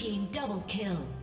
team double kill.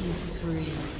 Killing spree.